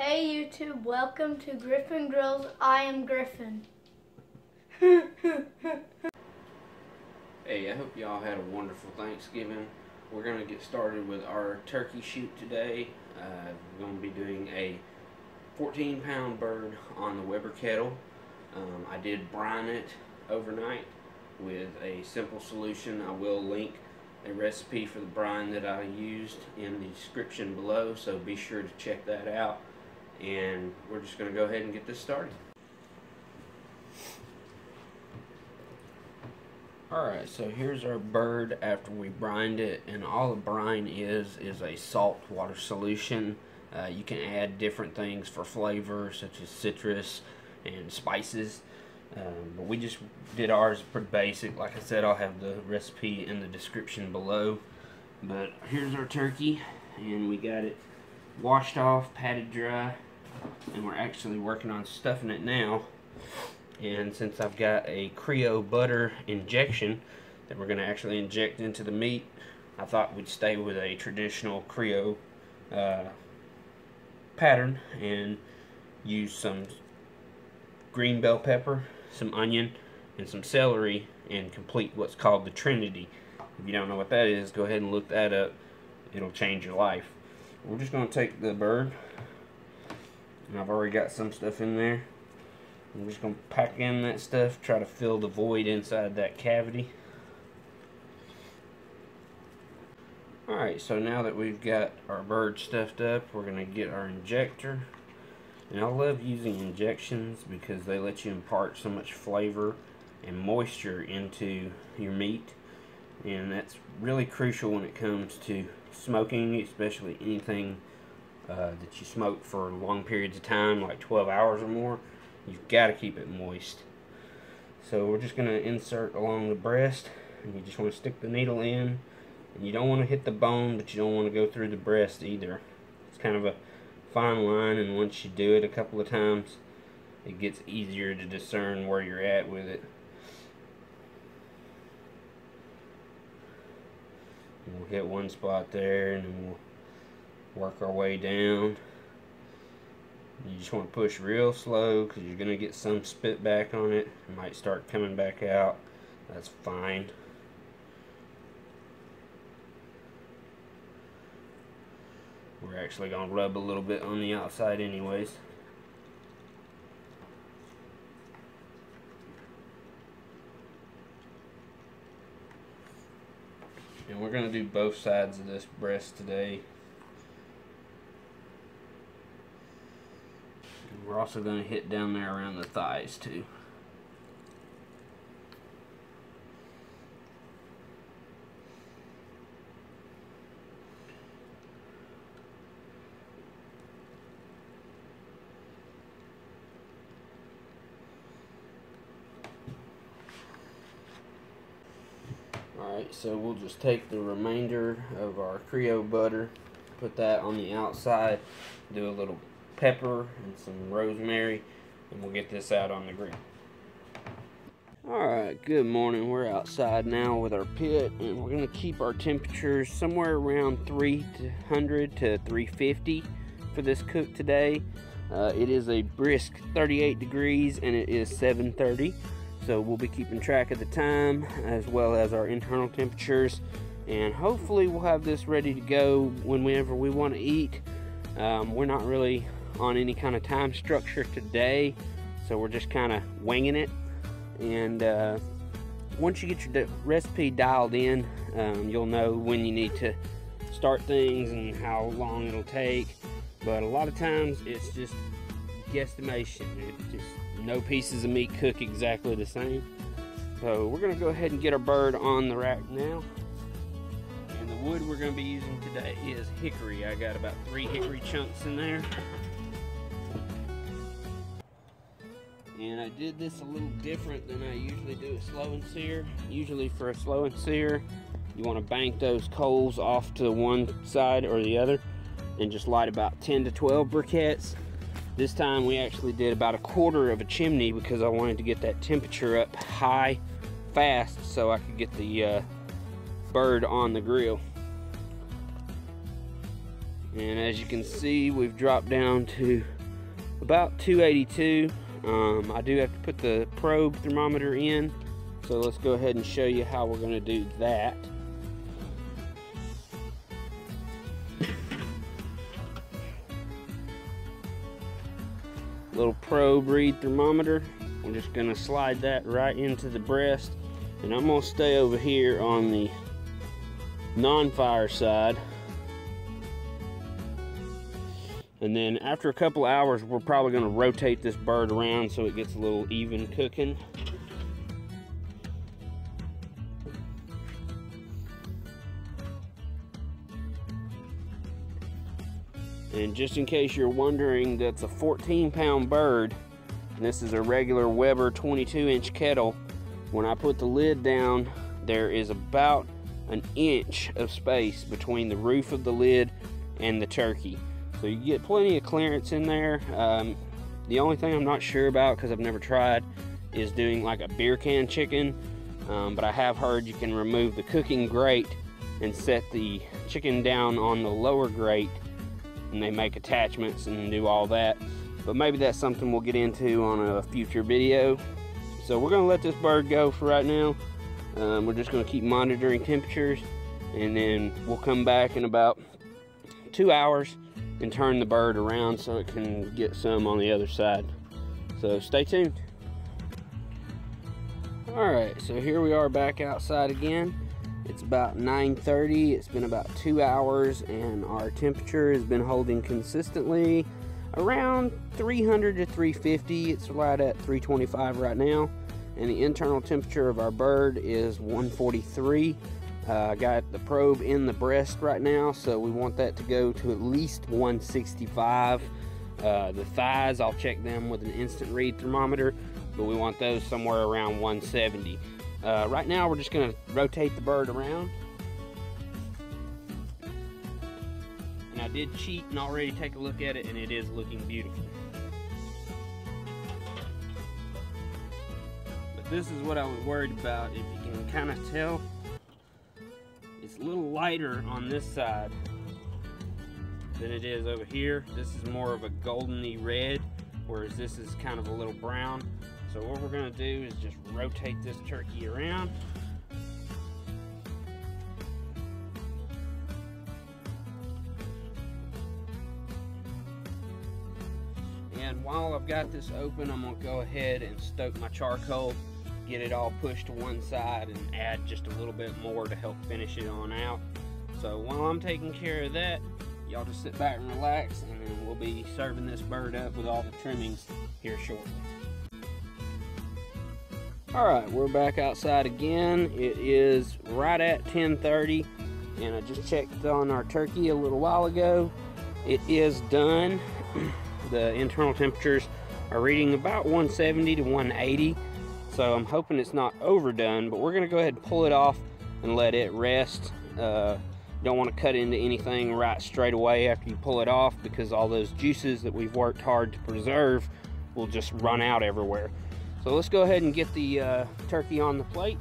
Hey YouTube, welcome to Griffin Grills. I am Griffin. Hey, I hope y'all had a wonderful Thanksgiving. We're going to get started with our turkey shoot today. Uh, we're going to be doing a 14 pound bird on the Weber kettle. Um, I did brine it overnight with a simple solution. I will link a recipe for the brine that I used in the description below, so be sure to check that out. And we're just going to go ahead and get this started. Alright, so here's our bird after we brined it, and all the brine is is a salt water solution. Uh, you can add different things for flavor, such as citrus and spices. Um, but we just did ours pretty basic. Like I said, I'll have the recipe in the description below. But here's our turkey, and we got it washed off, patted dry, and we're actually working on stuffing it now. And since I've got a Creole butter injection that we're going to actually inject into the meat I thought we'd stay with a traditional Creole uh, pattern and use some green bell pepper some onion and some celery and complete what's called the Trinity. If you don't know what that is go ahead and look that up. It'll change your life. We're just going to take the bird and I've already got some stuff in there I'm just going to pack in that stuff, try to fill the void inside that cavity. Alright, so now that we've got our bird stuffed up, we're going to get our injector. And I love using injections because they let you impart so much flavor and moisture into your meat. And that's really crucial when it comes to smoking, especially anything uh, that you smoke for long periods of time, like 12 hours or more You've got to keep it moist. So we're just going to insert along the breast. And you just want to stick the needle in. And you don't want to hit the bone, but you don't want to go through the breast either. It's kind of a fine line, and once you do it a couple of times, it gets easier to discern where you're at with it. We'll hit one spot there, and then we'll work our way down. You just want to push real slow because you're going to get some spit back on it. It might start coming back out. That's fine. We're actually going to rub a little bit on the outside anyways. And we're going to do both sides of this breast today. We're also going to hit down there around the thighs too. Alright, so we'll just take the remainder of our Creole butter, put that on the outside, do a little pepper and some rosemary and we'll get this out on the grill. Alright, good morning. We're outside now with our pit and we're going to keep our temperatures somewhere around 300 to 350 for this cook today. Uh, it is a brisk 38 degrees and it is 7.30 so we'll be keeping track of the time as well as our internal temperatures and hopefully we'll have this ready to go whenever we want to eat. Um, we're not really on any kind of time structure today. So we're just kind of winging it. And uh, once you get your recipe dialed in, um, you'll know when you need to start things and how long it'll take. But a lot of times it's just guesstimation. It just no pieces of meat cook exactly the same. So we're gonna go ahead and get our bird on the rack now. And the wood we're gonna be using today is hickory. I got about three hickory chunks in there. And I did this a little different than I usually do a slow and sear. Usually for a slow and sear, you want to bank those coals off to one side or the other and just light about 10 to 12 briquettes. This time we actually did about a quarter of a chimney because I wanted to get that temperature up high fast so I could get the uh, bird on the grill. And as you can see, we've dropped down to about 282. Um, I do have to put the probe thermometer in. So let's go ahead and show you how we're gonna do that. Little probe read thermometer. I'm just gonna slide that right into the breast. And I'm gonna stay over here on the non-fire side. And then after a couple hours, we're probably gonna rotate this bird around so it gets a little even cooking. And just in case you're wondering, that's a 14 pound bird. And this is a regular Weber 22 inch kettle. When I put the lid down, there is about an inch of space between the roof of the lid and the turkey. So you get plenty of clearance in there. Um, the only thing I'm not sure about because I've never tried is doing like a beer can chicken. Um, but I have heard you can remove the cooking grate and set the chicken down on the lower grate and they make attachments and do all that. But maybe that's something we'll get into on a future video. So we're gonna let this bird go for right now. Um, we're just gonna keep monitoring temperatures and then we'll come back in about two hours and turn the bird around so it can get some on the other side. So stay tuned. All right, so here we are back outside again. It's about 9.30, it's been about two hours and our temperature has been holding consistently around 300 to 350. It's right at 325 right now. And the internal temperature of our bird is 143. I uh, got the probe in the breast right now, so we want that to go to at least 165. Uh, the thighs, I'll check them with an instant read thermometer, but we want those somewhere around 170. Uh, right now, we're just going to rotate the bird around. And I did cheat and already take a look at it, and it is looking beautiful. But this is what I was worried about. If you can kind of tell, a little lighter on this side than it is over here. This is more of a goldeny red, whereas this is kind of a little brown. So what we're gonna do is just rotate this turkey around. And while I've got this open, I'm gonna go ahead and stoke my charcoal, get it all pushed to one side and add just a little bit more to help finish it on out. So while I'm taking care of that, y'all just sit back and relax and we'll be serving this bird up with all the trimmings here shortly. All right, we're back outside again. It is right at 10:30, and I just checked on our turkey a little while ago. It is done. the internal temperatures are reading about 170 to 180, so I'm hoping it's not overdone. But we're gonna go ahead and pull it off and let it rest. Uh, don't want to cut into anything right straight away after you pull it off because all those juices that we've worked hard to preserve will just run out everywhere. So let's go ahead and get the uh, turkey on the plate.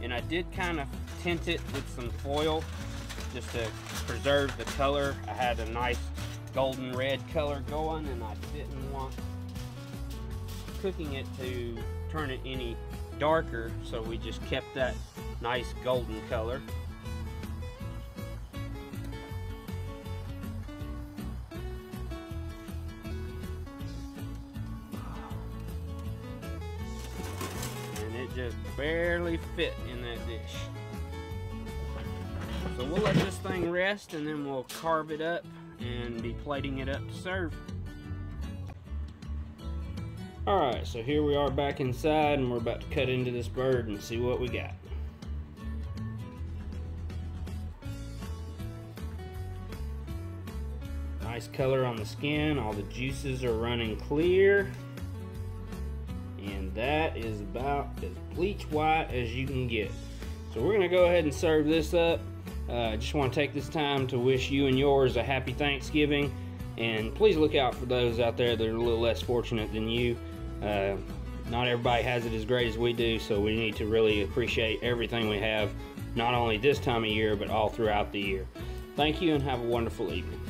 And I did kind of tint it with some foil just to preserve the color. I had a nice golden red color going and I didn't want cooking it to turn it any darker so we just kept that nice golden color. And it just barely fit in that dish. So we'll let this thing rest and then we'll carve it up and be plating it up to serve. Alright, so here we are back inside and we're about to cut into this bird and see what we got. Nice color on the skin, all the juices are running clear and that is about as bleach white as you can get. So we're gonna go ahead and serve this up. I uh, just want to take this time to wish you and yours a happy Thanksgiving, and please look out for those out there that are a little less fortunate than you. Uh, not everybody has it as great as we do, so we need to really appreciate everything we have, not only this time of year, but all throughout the year. Thank you and have a wonderful evening.